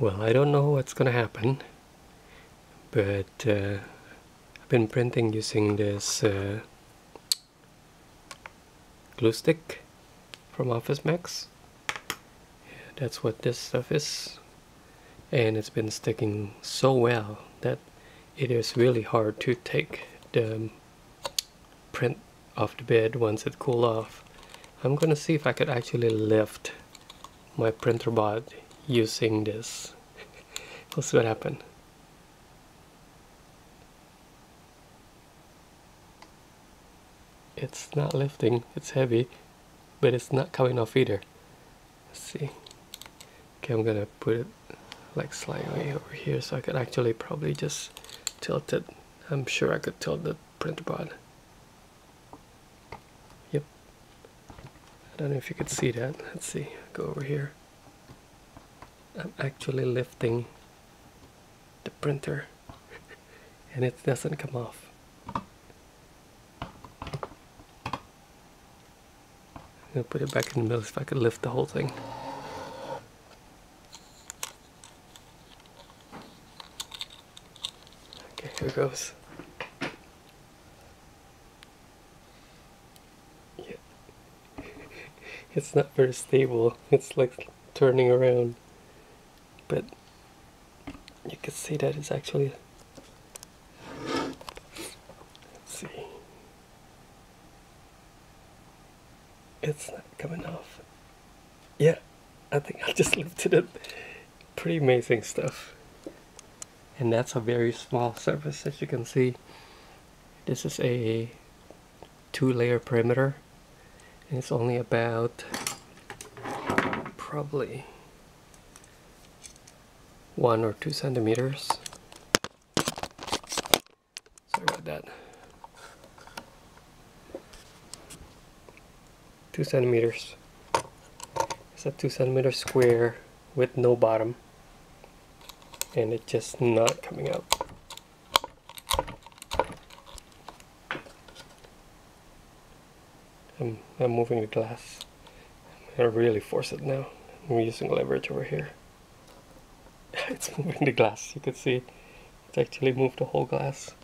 Well, I don't know what's gonna happen, but uh, I've been printing using this uh, glue stick from OfficeMax. That's what this stuff is, and it's been sticking so well that it is really hard to take the print off the bed once it cool off. I'm gonna see if I could actually lift my printer bod using this. we'll see what happens. It's not lifting, it's heavy, but it's not coming off either. Let's see. Okay, I'm gonna put it like slightly over here so I could actually probably just tilt it. I'm sure I could tilt the printer bod. Yep. I don't know if you could see that. Let's see. Go over here. I'm actually lifting the printer and it doesn't come off. I'm gonna put it back in the middle if I could lift the whole thing. Okay, here goes. Yeah. it's not very stable. It's like turning around but you can see that it's actually let's see. It's not coming off. Yeah I think I just lifted it pretty amazing stuff. And that's a very small surface as you can see. This is a two layer perimeter. And it's only about probably one or two centimeters. Sorry about that. Two centimeters. It's a two centimeter square with no bottom. And it's just not coming out. I'm, I'm moving the glass. I really force it now. I'm using leverage over here. It's moving the glass you can see. It's actually moved the whole glass.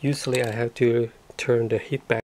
Usually I have to turn the heat back